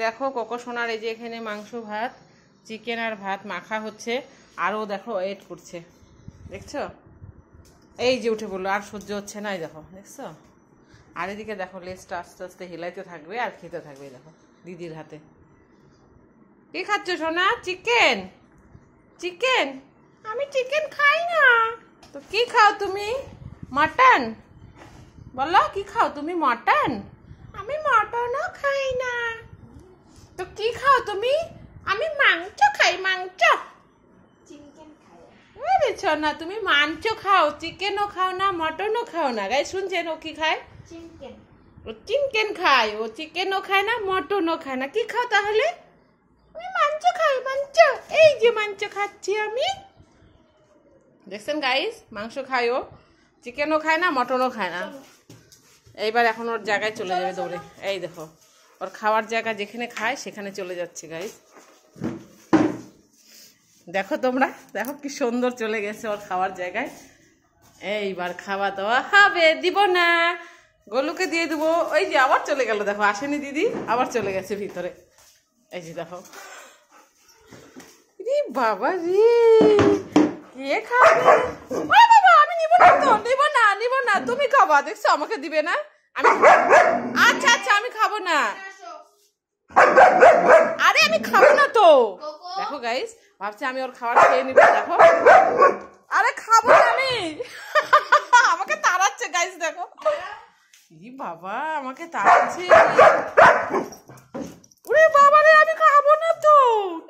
দেখো কোকো সোনার এই যে এখানে মাংস ভাত, চিকেন আর ভাত মাখা হচ্ছে, আরও দেখো ওয়েট করছে। দেখছ? এই যে উঠে বলল আর সহ্য হচ্ছে না, এই দেখো, দেখছ? আর এদিকে দেখো, লেজটা আস্তে আস্তে হেলাইতে থাকবে আর খেতে থাকবে দেখো, দিদির হাতে। কি খাচ্ছ সোনা? চিকেন? চিকেন? আমি চিকেন খাই না। তো কি খাও তুমি? মাটন? বলো, কি খাও তুমি? মাটন? আমি মটনও খাই। তুমি? আমি মাংস খাই মাংস। না তুমি মাংস খাও চিকেনও খাও না মটনও খাও না গাই শুনছেন ও কি খায়? চিকেন ও চিকেন খায় ও চিকেনও খায় না মটনও খায় না। কি খাও তাহলে? আমি মাংস খাই মাংস। এই যে মাংস খাচ্ছি আমি। দেখছেন গাইস মাংস খায় ও। চিকেনও খায় না মটনও খায় না। এইবার এখন ওর জায়গায় চলে যাবে দৌড়ে। এই দেখো। ওর খাওয়ার জায়গা যেখানে খায়, সেখানে চলে যাচ্ছে গাইস দেখো তোমরা, দেখো কি সুন্দর চলে গেছে ওর খাওয়ার জায়গায়। এইবার খাওয়া দাওয়া হবে, দিব না। গোলুকে দিয়ে দেবো। ওই যে আবার চলে গেল, দেখো, আসেনি দিদি, আবার চলে গেছে ভিতরে। এই যে দেখো। রে বাবা রে, কে খাবে? বাবা, আমি নিব না তো, নিব না নিব না। তুমি খাবা, দেখছ, আমাকে দিবে না। আমি আচ্ছা আচ্ছা আমি খাব না আরে আমি খাব না তো দেখো। গাইস ভাবছি আমি ওর খাবার খেয়ে নিব দেখো। আরে খাব আমি? আমাকে তাড়াচ্ছে গাইস দেখো। ই বাবা আমাকে তাড়াচ্ছে। ওরে বাবা রে আমি খাব না তো।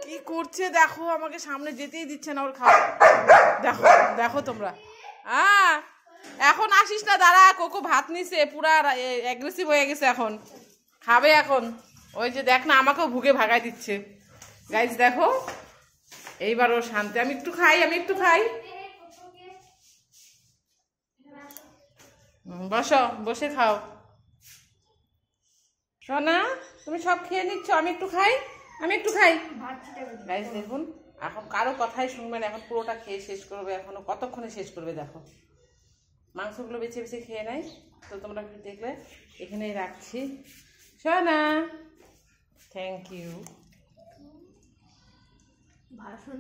কি করছে দেখো আমাকে সামনে যেতেই দিচ্ছে না ওর খাওয়া দেখো দেখো তোমরা। হ্যাঁ এখন আসিস না দাঁড়া কোকো ভাত নিছে পুরা অ্যাগ্রেসিভ হয়ে গেছে এখন। খাবে এখন। ওই যে দেখ না আমাকেও ভুগে ভাগাই দিচ্ছে। গাইজ দেখো, এইবার ও শান্তি। আমি একটু খাই, আমি একটু খাই। বসো, বসে খাও। সোনা, তুমি সব খেয়ে নিচ্ছ, আমি একটু খাই, আমি একটু খাই। গাইজ দেখুন, এখন কারও কথাই শুনবেন এখন পুরোটা খেয়ে শেষ করবে, এখনও কতক্ষণে শেষ করবে, দেখো। মাংসগুলো বেছে বেছে খেয়ে নেয়। তো তোমরা দেখলে, এখানেই রাখছি। সোনা থ্যাংক ইউ ভাষণ